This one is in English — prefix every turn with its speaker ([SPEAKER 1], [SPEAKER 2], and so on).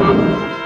[SPEAKER 1] you